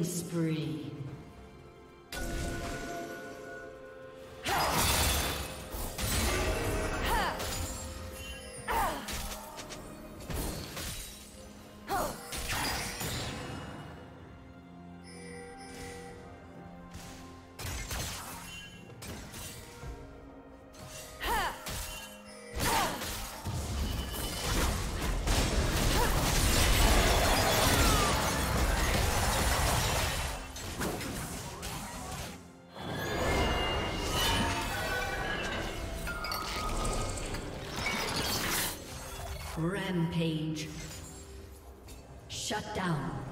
Spree. Rampage. Shut down.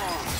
Slain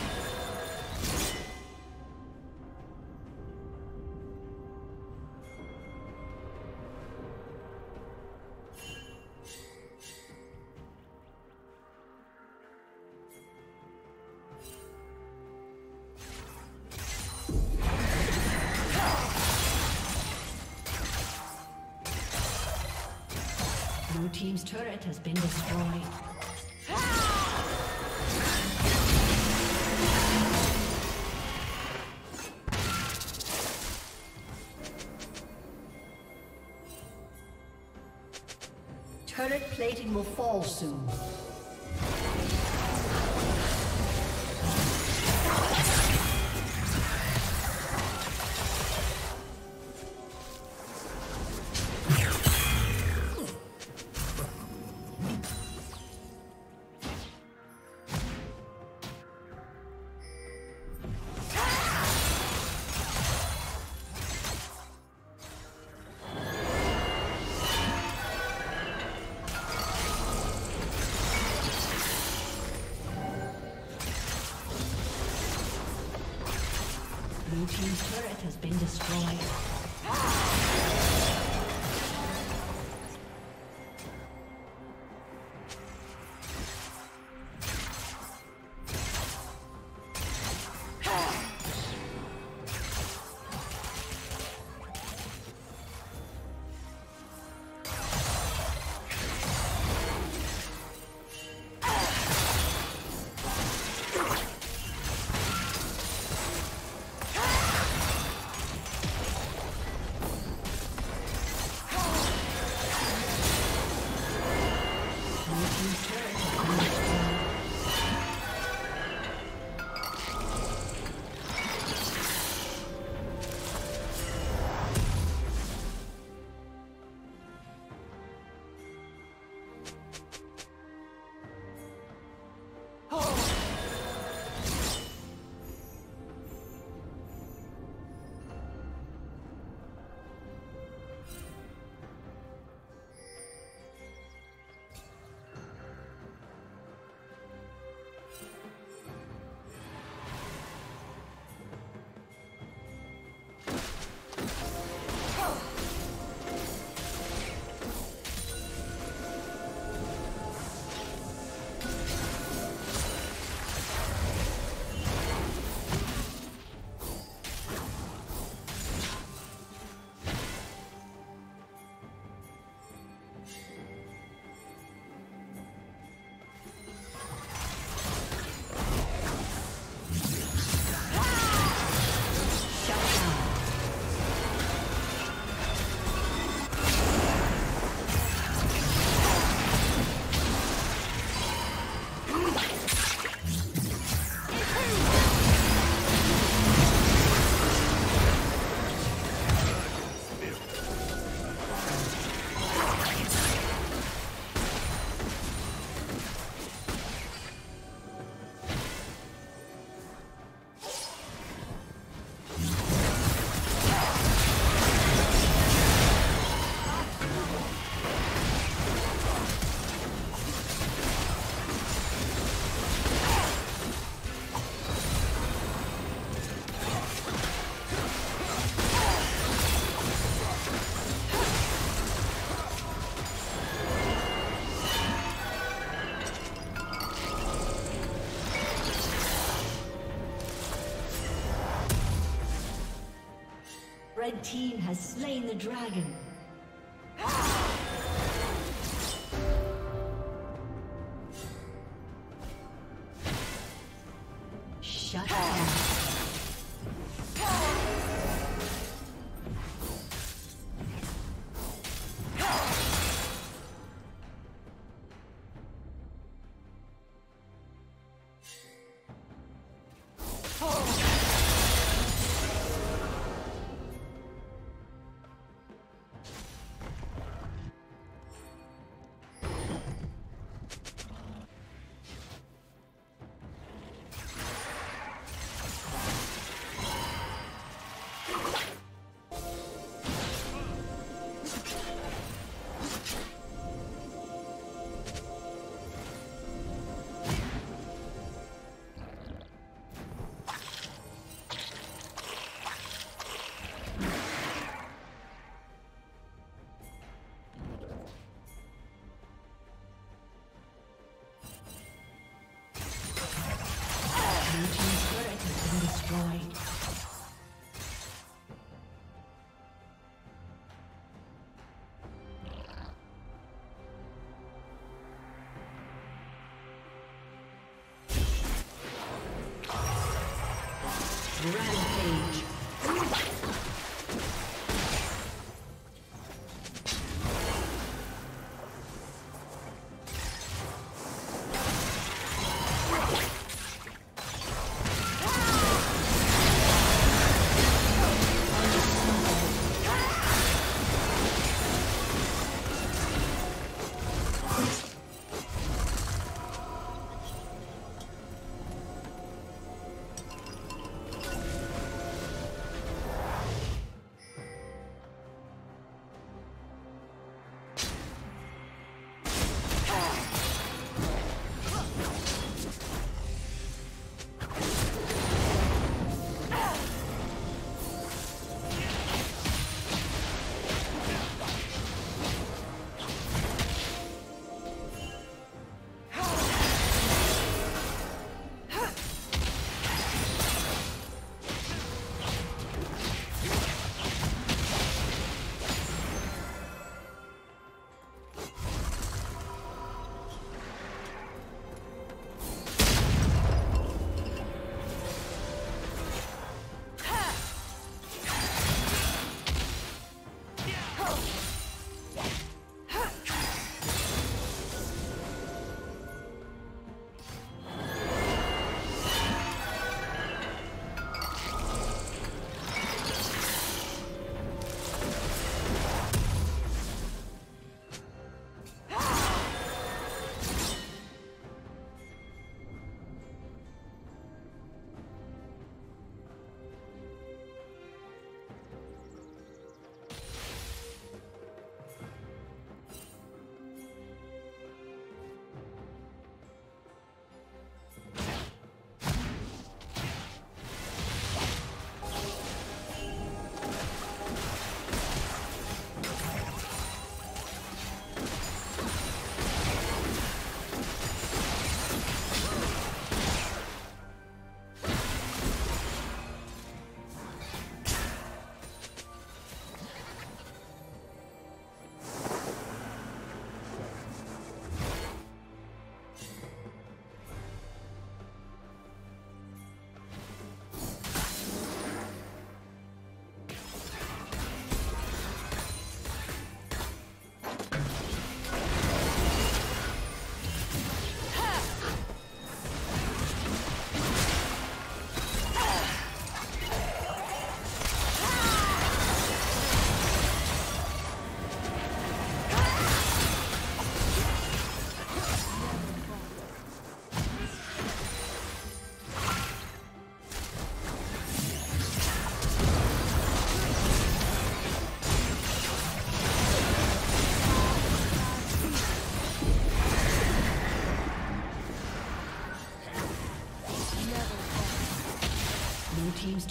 been destroyed. Team has slain the dragon. Shut down.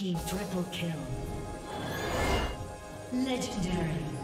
Team triple kill. Legendary.